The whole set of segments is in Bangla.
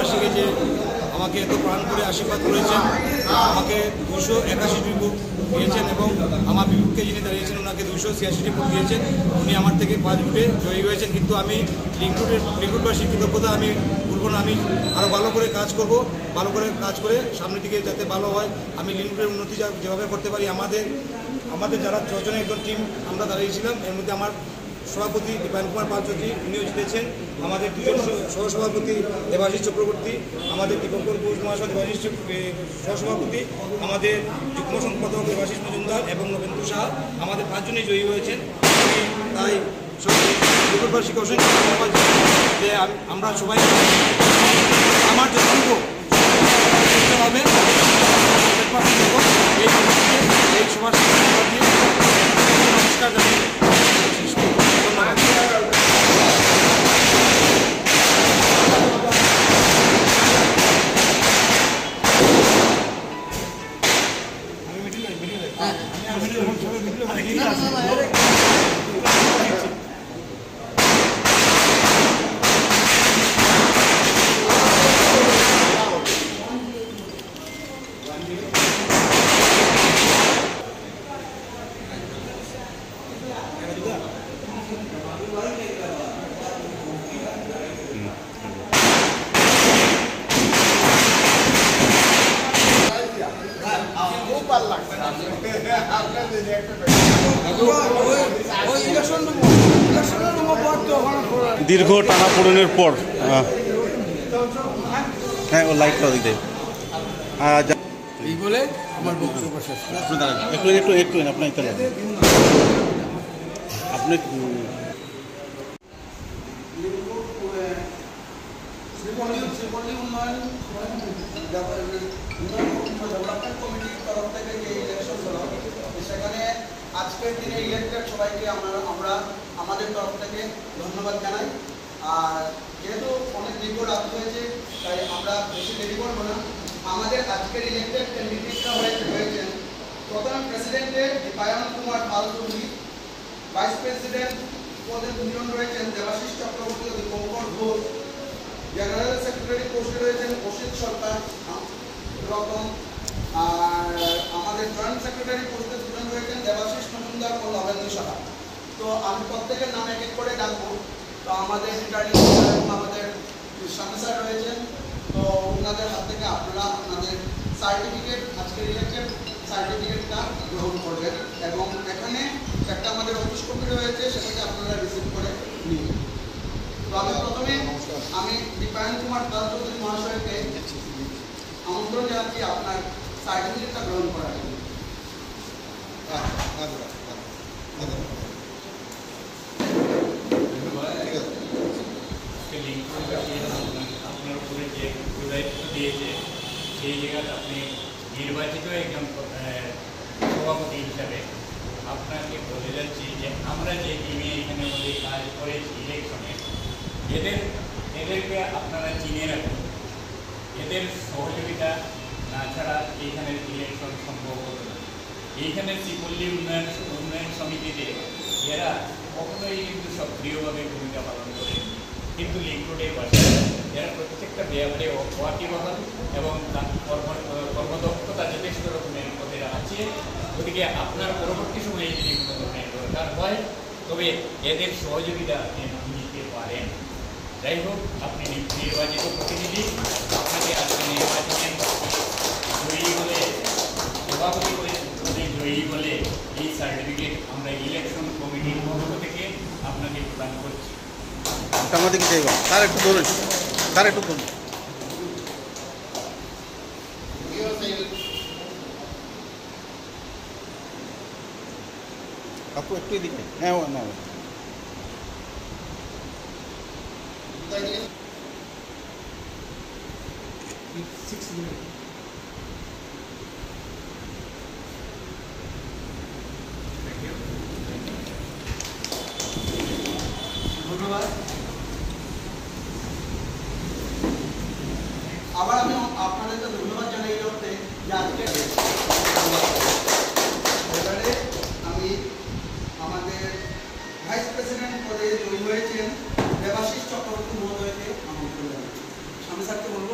লিঙ্গবাসীকে যে আমাকে এত প্রাণ করে আশীর্বাদ করেছেন আমাকে দুশো একাশিটি ভোট দিয়েছেন এবং আমার বিপক্ষে যিনি দাঁড়িয়েছেন, ওনাকে দুশো ছিয়াশিটি ভোট দিয়েছেন। উনি আমার থেকে পাঁচ ভোটে জয়ী হয়েছেন, কিন্তু আমি লিঙ্কুটের লিঙ্কুটবাসীর কৃতজ্ঞতা আমি বলব না, আমি আরও ভালো করে কাজ করব, ভালো করে কাজ করে সামনের দিকে যাতে ভালো হয়। আমি লিঙ্কুটের উন্নতি যেভাবে করতে পারি, আমাদের আমাদের যারা ছজনের একজন টিম আমরা দাঁড়িয়েছিলাম, এর মধ্যে আমার সভাপতি দীপায়ন কুমার পাঁচজি উনিও জিতেছেন আমাদের দুজন সহ- সহসভাপতি দেবাশিস চক্রবর্তী আমাদের দীপঙ্কর ঘোষ মহাশয় দেবাশিস চক- সহসভাপতি আমাদের যুগ্ম সম্পাদক দেবাশিস মজুমদার এবং নবেন্দু শাহ আমাদের পাঁচজনই জয়ী হয়েছেন তাই দুপুরবাসীকে অসংখ্য যে আমরা সবাই আমার যতটুকু করতে হবে এই নমস্কার জানাই できた! দীর্ঘ টানা টানাপোড়েনের পর হ্যাঁ ও দেয়। আহ, যা- এই বলে আমার বক্তব্য শেষ একটু একটু একটু একটু আপনি সেখানে আজকের দিনে ইলেক্টেড সবাইকে আমরা আমাদের তরফ থেকে ধন্যবাদ জানাই। আর যেহেতু অনেক দীর্ঘ রাত হয়েছে, তাই আমরা বেশি দেরি করব না। আমাদের আজকের ইলেক্টেড ক্যান্ডিডেটরা হয়েছে হয়েছেন প্রথম প্রেসিডেন্টের দীপায়ন কুমার পাল ভাইস প্রেসিডেন্ট পদে দুজন রয়েছেন দেবাশিস চক্রবর্তী ও দীপঙ্কর ঘোষ জেনারেল সেক্রেটারি পোস্টে রয়েছেন অসিত সরকার রকম আর আমাদের জয়েন্ট সেক্রেটারি পোস্টে দুজন রয়েছেন দেবাশিস মজুমদার ও নবেন্দ্র সাহা। তো আমি প্রত্যেকের নাম এক এক করে ডাকবো। তো আমাদের রিটার্নিং আমাদের স্বামী স্যার রয়েছেন। তো ওনাদের হাত থেকে আপনারা আপনাদের সার্টিফিকেট, আজকের ইলেকটেড সার্টিফিকেটটা গ্রহণ করবেন এবং এখানে একটা আমাদের অফিস কপি রয়েছে, সেটাকে আপনারা রিসিভ করে নিন। তো আমি প্রথমে আমি দীপায়ন কুমার দাস চৌধুরী মহাশয়কে আমন্ত্রণ জানাচ্ছি আপনার সার্টিফিকেটটা গ্রহণ করার জন্য। আজকে লিঙ্ক আপনার উপরে যে দায়িত্ব দিয়েছে, সেই জায়গায় আপনি নির্বাচিত একজন সভাপতি হিসাবে আপনাকে বলে যাচ্ছি যে আমরা যে টিমে এখানে মধ্যে কাজ করেছি ইলেকশনে, এদের, এদেরকে আপনারা চিনে রাখুন। এদের সহযোগিতা না ছাড়া এইখানের ইলেকশন সম্ভব হতো না। এইখানের শ্রীপল্লী উন্নয়ন উন্নয়ন সমিতিতে এরা কখনোই কিন্তু সক্রিয়ভাবে ভূমিকা পালন করে কিন্তু লিঙ্ক লিঙ্করোডের বাসায় এরা প্রত্যেকটা ব্যাপারে ওয়াকিবহাল এবং কর্মদক্ষতা যথেষ্ট রকমের ওদের আছে গতিকে আপনার পরবর্তী সময়ে যদি কোনো ধরনের দরকার হয়, তবে এদের সহযোগিতা আপনি নিতে পারেন। যাই হোক, আপনি নির্বাচিত প্রতিনিধি, আপনাকে আজকে নির্বাচনে জয়ী বলে, সভাপতি বলে পদে জয়ী বলে এই সার্টিফিকেট আমরা ইলেকশন কমিটির পক্ষ থেকে আপনাকে প্রদান করছি। আমার দিকে যাইবা তার একটু ধরুন তার একটু ধরুন আপু, একটু এদিকে। হ্যাঁ ও, না ধন্যবাদ। আবার আমি আপনাদেরকে ধন্যবাদ জানাই এই অর্থে যে আজকে এবারে আমি আমাদের ভাইস প্রেসিডেন্ট পদে জয়ী হয়েছেন দেবাশিস চক্রবর্তী মহোদয়কে আমন্ত্রণ জানাচ্ছি স্বামী স্যারকে বলব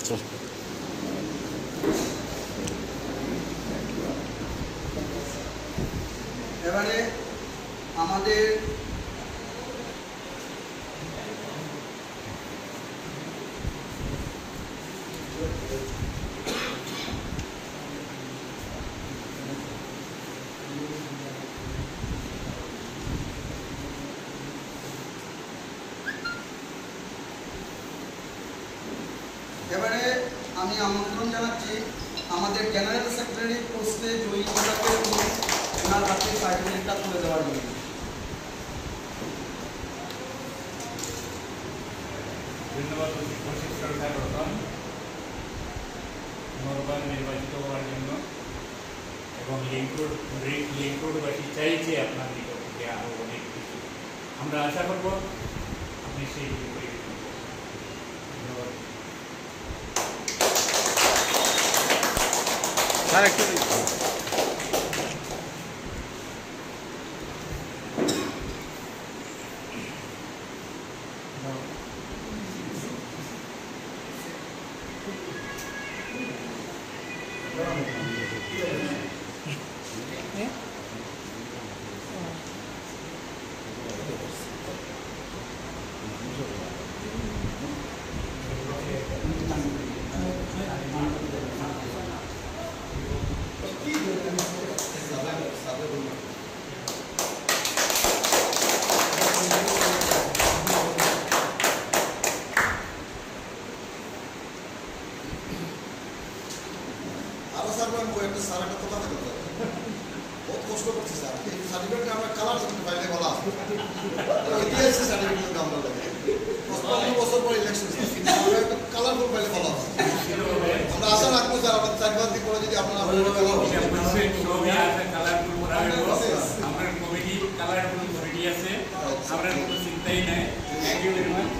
চল এবারে আমাদের এবারে আমি আমন্ত্রণ জানাচ্ছি। আমাদের জেনারেল সেক্রেটারি পোস্টে জয়ী করাকে ওনার হাতে সার্টিফিকেটটা তুলে দেওয়ার জন্য। ধন্যবাদ, প্রশিক্ষণ নির্বাচিত হওয়ার জন্য। এবং লিঙ্করোড লিঙ্করোডবাসী চাইছে আপনার নিকট আরও অনেক কিছু। আমরা আশা করব আপনি সেই পরিবর্তন করবেন। ধন্যবাদ স্যার একটু আরও স্যার আমি বই একটা স্যার একটা কথা বলতে বহুত কষ্ট করছি স্যার। এই সার্টিফিকেট আমরা কালার ফাইলে বলা আছে। সার্টিফিকেট আমরা লাগে পঁচপান্ন বছর পর ইলেকশন একটা কালারফুল ফাইলে বলা আমরা আশা রাখব স্যার আমার যদি আপনারা আমরা কমিটি কালারফুল কমিটি আছে আমরা কোনো চিন্তাই নাই। থ্যাংক ইউ ভেরি মাচ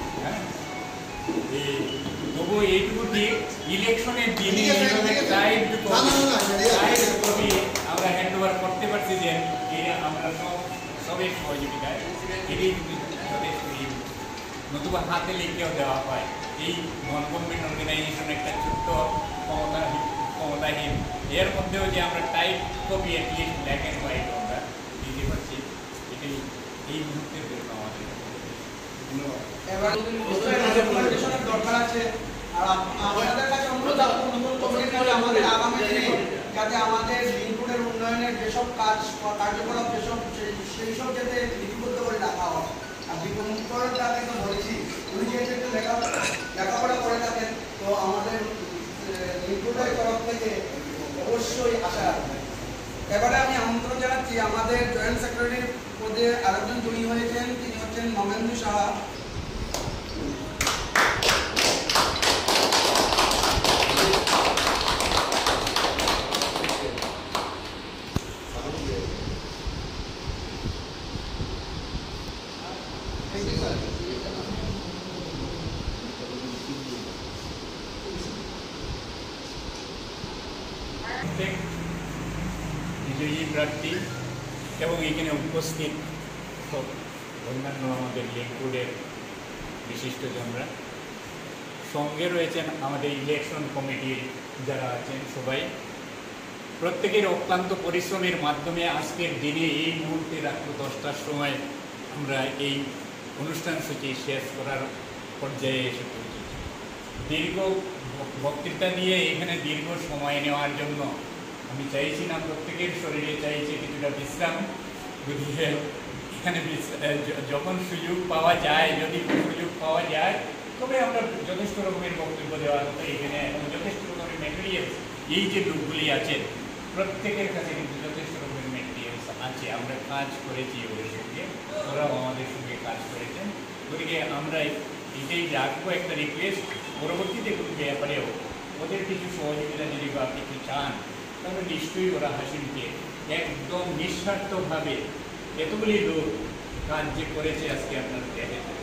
তবু এইটুকু দিক ইলেকশনের দিনে ঠিক আছে, এইভাবে ঠিক আছে। টাইট না, না, না, না, ঠিক আছে। টাইট কপি আমরা হ্যান্ড ওভার করতে পারছি যে এই আমরা সব সবের সহযোগিতায় এটি যথেষ্ট এই নতুবা হাতে লিখেও দেওয়া হয় এই নন গভর্নমেন্ট অর্গানাইজেশন একটা ছোট্ট ক্ষমতা ক্ষমতাহীন এর মধ্যেও যে আমরা type copy at least black and white আমরা দিতে পারছি এটাই এই মুহূর্তের জন্য আমাদের ধন্যবাদ এবার ডকুমেন্টেশনের দরকার আছে। আর আপ- আপনাদের কাছে অনুরোধ নতুন কমিটি আমাদের আগামী দিনে যাতে আমাদের লিঙ্কুডের উন্নয়নের যেসব কাজ, কার্যকলাপ যেসব, সেই- সব যাতে লিপিবদ্ধ করে রাখা হয়। আর বিপণকরণটা কিন্তু বলেছি, উনি যেহেতু একটু লেখা লেখাপড়া করে থাকেন, তো আমাদের লিঙ্কুডের তরফ থেকে অবশ্যই আশা রাখবেন। এবারে আমি আমন্ত্রণ জানাচ্ছি, আমাদের জয়েন্ট সেক্রেটারি পদে আরেকজন জয়ী হয়েছেন, তিনি হচ্ছেন মমেন্দু সাহা। বিজয়ী প্রার্থী এবং এখানে উপস্থিত অন্যান্য আমাদের লিঙ্কুডের বিশিষ্টজনরা সঙ্গে রয়েছেন আমাদের ইলেকশন কমিটির যারা আছেন সবাই। প্রত্যেকের অক্লান্ত পরিশ্রমের মাধ্যমে আজকের দিনে এই মুহূর্তে রাত্র দশটার সময় আমরা এই অনুষ্ঠান সূচি শেষ করার পর্যায়ে এসে পৌঁছেছি। দীর্ঘ বক্তৃতা দিয়ে এখানে দীর্ঘ সময় নেওয়ার জন্য আমি চাইছি না, প্রত্যেকের শরীরে চাইছি কিছুটা বিশ্রাম। গতিকে এখানে যখন সুযোগ পাওয়া যায়, যদি সুযোগ পাওয়া যায়, তবে আমরা যথেষ্ট রকমের বক্তব্য দেওয়ার মতো এখানে এবং যথেষ্ট রকমের মেটেরিয়ালস এই যে লোকগুলি আছেন, প্রত্যেকের কাছে কিন্তু যথেষ্ট রকমের মেটেরিয়ালস আছে আমরা কাজ করেছি ওদের সঙ্গে, ওরাও আমাদের সঙ্গে কাজ করেছেন। গতিকে আমরা এটাই রাখব একটা রিকোয়েস্ট পরবর্তীতে কোনো ব্যাপারেও ওদের কিছু সহযোগিতা যদি বা কিছু চান, তাহলে নিশ্চয়ই ওরা হাসিমকে একদম নিঃস্বার্থভাবে এতগুলি লোক কাজ যে করেছে আজকে আপনার দেখেছেন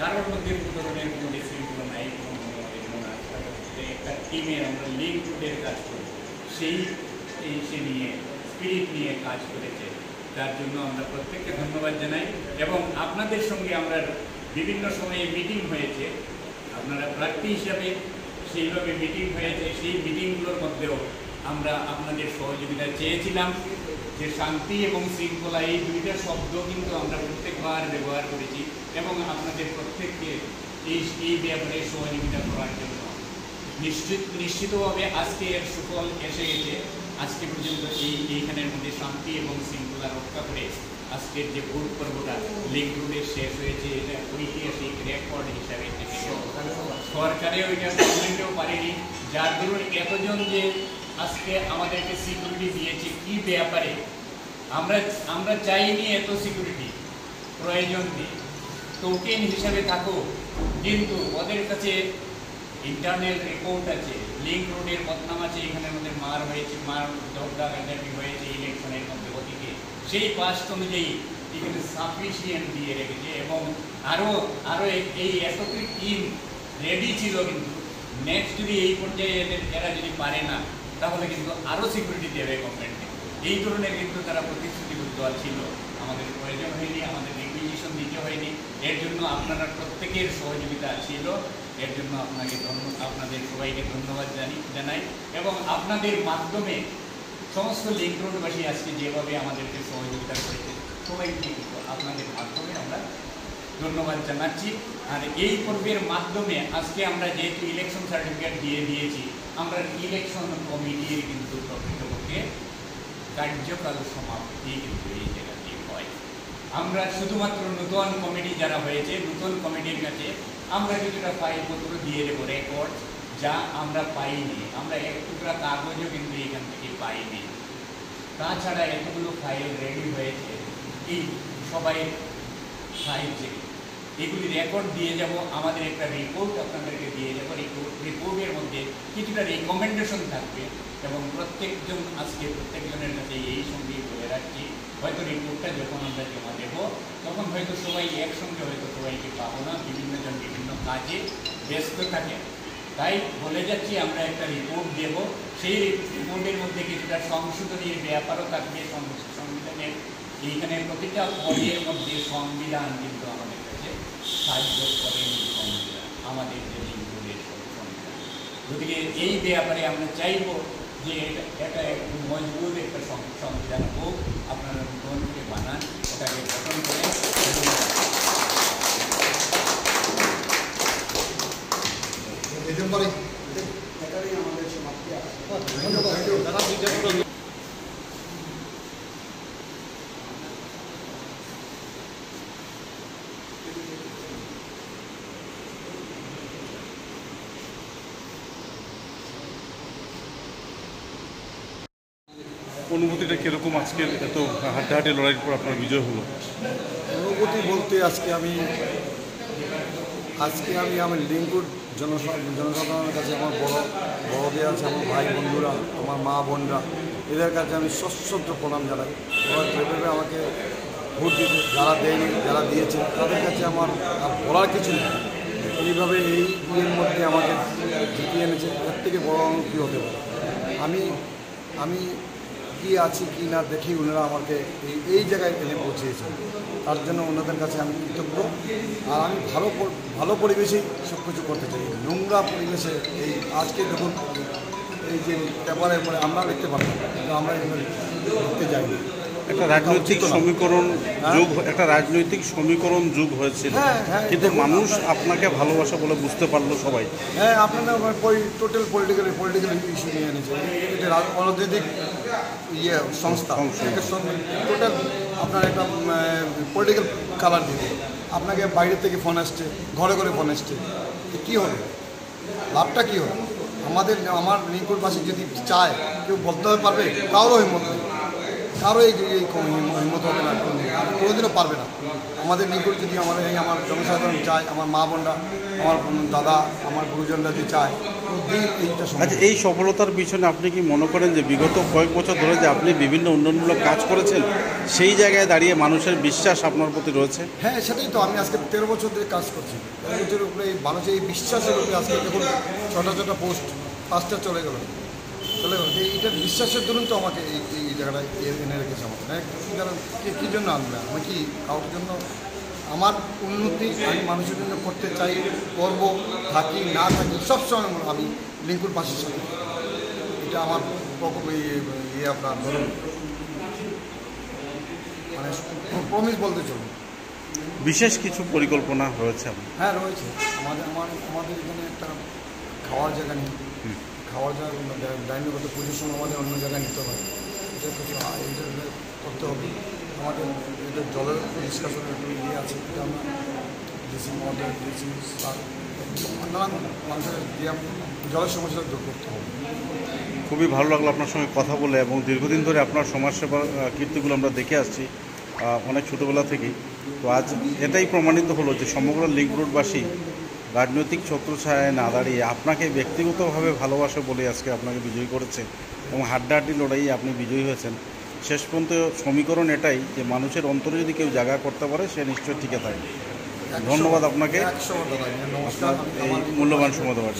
কারোর মধ্যে কোনো ধরনের কোনো নাই, কোনো মনোমালিন্য না তাদের মধ্যে একটা টিমের আমরা লিঙ্ক রুটের কাজ করি। সেই সে নিয়ে স্পিরিট নিয়ে কাজ করেছে। তার জন্য আমরা প্রত্যেককে ধন্যবাদ জানাই এবং আপনাদের সঙ্গে আমরা বিভিন্ন সময়ে মিটিং হয়েছে। আপনারা প্রার্থী হিসাবে সেইভাবে মিটিং হয়েছে, সেই মিটিংগুলোর মধ্যেও আমরা আপনাদের সহযোগিতা চেয়েছিলাম। যে শান্তি এবং শৃঙ্খলা এই দুইটা শব্দ কিন্তু আমরা প্রত্যেকবার ব্যবহার করেছি এবং আপনাদের প্রত্যেককে এই এই ব্যাপারে সহযোগিতা করার জন্য নিশ্চিত, নিশ্চিতভাবে আজকে এর সুফল এসে গেছে। আজকে পর্যন্ত এই এইখানের মধ্যে শান্তি এবং শৃঙ্খলা রক্ষা করে আজকের যে ভোট পর্বটা লিঙ্ক রোডে শেষ হয়েছে এটা ঐতিহাসিক রেকর্ড হিসাবে সরকারে ওইটা গভর্নমেন্টেও পারেনি। যার দরুন এতজন যে আজকে আমাদেরকে সিকিউরিটি দিয়েছে কি ব্যাপারে? আমরা আমরা চাইনি এত সিকিউরিটি প্রয়োজন নেই। টোকেন হিসাবে থাকো কিন্তু ওদের কাছে ইন্টারনাল রিপোর্ট আছে। লিঙ্ক রোডের বদনাম আছে, এখানের মধ্যে মার হয়েছে, মার গাঁজাটি হয়েছে, ইলেকশনের মধ্যে অতীতে। সেই পাস্ট অনুযায়ী এখানে সাফিসিয়েন্ট দিয়ে রেখেছে এবং আরও আরও এই এতটি টিম রেডি ছিল কিন্তু নেক্সট যদি এই পর্যায়ে এদের এরা যদি পারে না, তাহলে কিন্তু আরও সিকিউরিটি দেবে গভর্নমেন্টকে এই ধরনের কিন্তু তারা প্রতিশ্রুতিবদ্ধ ছিল। আমাদের প্রয়োজন হয়নি, আমাদের রিকুইজিশন দিতে হয়নি। এর জন্য আপনারা প্রত্যেকের সহযোগিতা ছিল। এর জন্য আপনাকে আপনাদের সবাইকে ধন্যবাদ জানি, জানাই। এবং আপনাদের মাধ্যমে সমস্ত লিঙ্ক আজকে যেভাবে আমাদেরকে সহযোগিতা করেছে সবাইকে কিন্তু আপনাদের মাধ্যমে আমরা ধন্যবাদ জানাচ্ছি। আর এই পর্বের মাধ্যমে আজকে আমরা যেহেতু ইলেকশন সার্টিফিকেট দিয়ে দিয়েছি, আমরা ইলেকশন কমিটির কিন্তু প্রকৃতপক্ষে কার্যকাল সমাপ্তি কিন্তু এই জায়গাটি হয়। আমরা শুধুমাত্র নতুন কমিটি যারা হয়েছে, নতুন কমিটির কাছে আমরা কিছুটা পাই ফাইলপত্র দিয়ে দেবো রেকর্ড যা আমরা পাইনি। আমরা এক টুকরা কাগজও কিন্তু এখান থেকে পাইনি। তাছাড়া এতগুলো ফাইল রেডি হয়েছে। এই সবাই থেকে এগুলি রেকর্ড দিয়ে যাব, আমাদের একটা রিপোর্ট আপনাদেরকে দিয়ে যাব। রিপোর্টের মধ্যে কিছুটা রেকমেন্ডেশন থাকবে এবং প্রত্যেকজন, আজকে প্রত্যেকজনের কাছে এই সঙ্গে বলে রাখছি। হয়তো রিপোর্টটা যখন আমরা জমা দেব, তখন হয়তো সবাই একসঙ্গে হয়তো সবাইকে পাবো না, বিভিন্ন বিভিন্নজন বিভিন্ন কাজে ব্যস্ত থাকে। তাই বলে যাচ্ছি, আমরা একটা রিপোর্ট দেব। সেই রিপোর্টের মধ্যে কিছুটা সংশোধনীর ব্যাপারও থাকবে সংবিধানের এইখানে প্রতিটা পদের মধ্যে সংবিধান কিন্তু আমাদের কাছে সাহায্য করেন সংবিধান, আমাদের যে সংবিধান। গতিকে এই ব্যাপারে আমরা চাইব যে এটা একটু মজবুত একটা সংবিধান হোক আপনারা মুখ্যমন্ত্রীকে বানান ওটাকে গঠন করে আমাদের সমাপ্তি আছে অনুভূতিটা কীরকম আজকে? এত হাড্ডাহাড্ডি লড়াইয়ের পর আপনার বিজয় হলো। অনুভূতি বলতে আজকে আমি আজকে আমি আমার লিঙ্কুর জনসা- জনসাধারণের কাছে আমার বড়, বড়দের আছে, আমার ভাই বন্ধুরা, আমার মা বোনরা, এদের কাছে আমি সশ্রদ্ধ প্রণাম জানাই। যেভাবে আমাকে ভোট দিতে, যারা দেয়নি, যারা দিয়েছে, তাদের কাছে আমার আর বলার কিছু নেই। এইভাবে এই ইয়ের মধ্যে আমাকে জিতিয়ে এনেছে এর থেকে বড় কী হতে পারে? আমি আমি কি আছে, কি না দেখি ওনারা আমাকে এই এই জায়গায় এনে পৌঁছিয়েছেন। তার জন্য ওনাদের কাছে আমি কৃতজ্ঞ। আর আমি ভালো ভালো পরিবেশেই সব কিছু করতে চাই। নোংরা পরিবেশে এই আজকে দেখুন, এই যে পেপারের পরে আমরা দেখতে পারতাম কিন্তু আমরা দেখতে যাইনি। একটা রাজনৈতিক সমীকরণ যুগ একটা রাজনৈতিক সমীকরণ যুগ হয়েছিল। হ্যাঁ, হ্যাঁ, কিন্তু মানুষ আপনাকে ভালোবাসা বলে বুঝতে পারল সবাই। হ্যাঁ আপনারা টোটাল পলিটিক্যাল পলিটিক্যাল ইস্যু নিয়ে এনেছে। এটা রাজ- রাজনৈতিক ইয়ে সংস্থা। টোটাল আপনার একটা পলিটিক্যাল কালার দিবে আপনাকে বাইরে থেকে ফোন আসছে ঘরে ঘরে ফোন আসছে। কী হবে লাভটা কী হবে আমাদের আমার লিঙ্কুরবাসী যদি চায় কেউ বলতে পারবে? কারোর নেই কারও এই হিম্মত হবে না আর কোনোদিনও পারবে না। আমাদের নিকট যদি আমার এই আমার জনসাধারণ চায় আমার মা বোনরা আমার দাদা আমার গুরুজনরা যে চায় এইটা আচ্ছা এই সফলতার পিছনে আপনি কি মনে করেন যে বিগত কয়েক বছর ধরে যে আপনি বিভিন্ন উন্নয়নমূলক কাজ করেছেন সেই জায়গায় দাঁড়িয়ে মানুষের বিশ্বাস আপনার প্রতি রয়েছে? হ্যাঁ সেটাই তো। আমি আজকে তেরো বছর ধরে কাজ করছি। তেরো বছরের উপরে এই মানুষের এই বিশ্বাসের উপরে আজকে দেখুন ছটা ছটা পোস্ট পাঁচটা চলে গেল। চলে গেল। এই এইটার বিশ্বাসের দরুন তো আমাকে এই এ- এনে রেখেছে আমাকে। কী জন্য আনবে? আমি কি কারোর জন্য আমার উন্নতি আমি মানুষের জন্য করতে চাই করব থাকি না থাকি সবসময় আমি লিঙ্কুর পাশের সাথে এটা আমার ইয়ে আপনার ধরুন। মানে প্রমিস বলতে চলুন। বিশেষ কিছু পরিকল্পনা রয়েছে হ্যাঁ রয়েছে। আমাদের আমার আমাদের এখানে একটা খাওয়ার জায়গা নেই। খাওয়ার জায়গা পুজোর সময় আমাদের অন্য জায়গায় নিতে হয় এটা কিছু করতে হবে। আমাদের এটা জলের নিষ্কাশনের একটু ইয়ে আছে ডিসি মহোদয় ডিসি নানান মানুষের দিয়ে জলের সমস্যা দূর করতে হবে। খুবই ভালো লাগল আপনার সঙ্গে কথা বলে এবং দীর্ঘদিন ধরে আপনার সমাজসেবার আহ, কীর্তিগুলো আমরা দেখে আসছি অনেক ছোটোবেলা থেকেই। তো আজ এটাই প্রমাণিত হলো যে সমগ্র লিঙ্ক রোডবাসী রাজনৈতিক ছত্রছায়ায় না দাঁড়িয়ে আপনাকে ব্যক্তিগতভাবে ভালোবাসে বলে আজকে আপনাকে বিজয়ী করেছে। এবং হাড্ডাহাড্ডি লড়াইয়ে আপনি বিজয়ী হয়েছেন। শেষ পর্যন্ত সমীকরণ এটাই যে মানুষের অন্তরে যদি কেউ জায়গা করতে পারে সে নিশ্চয় টিকে থাকে ধন্যবাদ আপনাকে। আপনার এই মূল্যবান সময় দেওয়ার